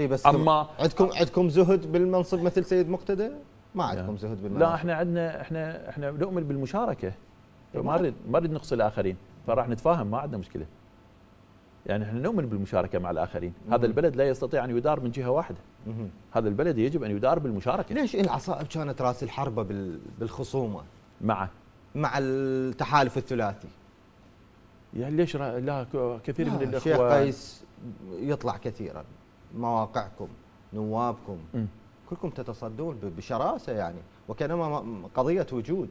اي بس اما عندكم عندكم زهد بالمنصب مثل سيد مقتدى؟ ما عندكم زهد بالمنصب. لا إحنا عندنا إحنا إحنا نؤمن بالمشاركة. ما نريد ما نريد نقصي الآخرين. فراح نتفاهم ما عندنا مشكلة. يعني إحنا نؤمن بالمشاركة مع الآخرين. مم. هذا البلد لا يستطيع أن يدار من جهة واحدة. مهم. هذا البلد يجب أن يدار بالمشاركة. ليش العصائب كانت راس الحربة بال- بالخصومة؟ مع مع التحالف الثلاثي. يعني ليش لا كثير لا، من الشيخ الاخوه قيس يطلع كثيرا. مواقعكم نوابكم مم. كلكم تتصدون بشراسة يعني وكأنما م- قضية وجود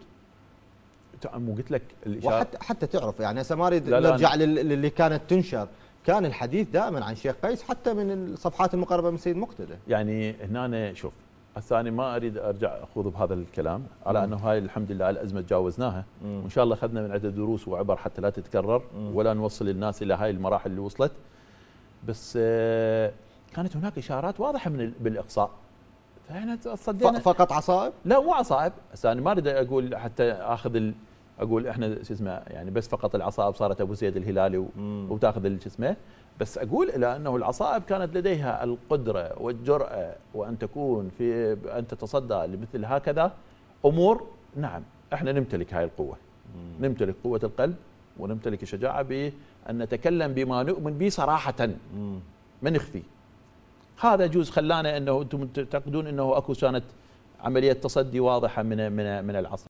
مو قلت لك وحتى حتى تعرف يعني هسه ما أريد نرجع لل- للي كانت تنشر كان الحديث دائما عن شيخ قيس حتى من الصفحات المقربة من سيد مقتدى يعني هنا شوف الثاني ما أريد أرجع أخوض بهذا الكلام على مم. أنه هاي الحمد لله الأزمة تجاوزناها. وإن شاء الله أخذنا من عدة دروس وعبر حتى لا تتكرر مم. ولا نوصل الناس إلى هاي المراحل اللي وصلت بس آه، كانت هناك إشارات واضحة من ال- بالإقصاء. فإحنا ف- صدينا فقط عصائب؟ لا مو عصائب. هسه أنا ما أريد أقول حتى آخذ ال... أقول إحنا شو اسمه يعني بس فقط العصائب صارت أبو زيد الهلالي و... مم. وتأخذ شو اسمه. بس أقول إلى أنه العصائب كانت لديها القدرة والجرأة وأن تكون في أن تتصدى لمثل هكذا. أمور نعم إحنا نمتلك هاي القوة. نمتلك قوة القلب ونمتلك الشجاعة بأن نتكلم بما نؤمن به صراحة. مم. ما نخفي. هذا يجوز. خلانا إنه أنتم تعتقدون إنه أكو كانت عملية تصدي واضحة من من من العصر.